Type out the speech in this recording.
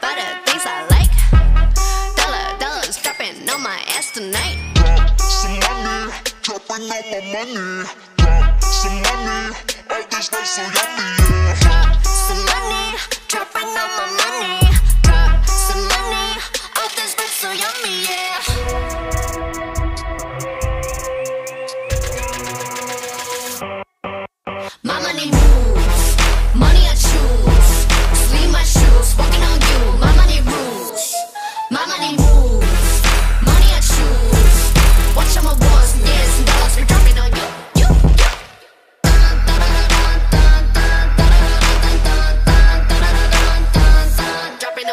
butter, things I like. Dollar, dollars dropping on my ass tonight. Drop some money, dropping my money. Drop some money, all this so yummy, yeah. Drop some money, dropping my money. Drop some money, all this stuff so yummy, yeah. My money moves. body.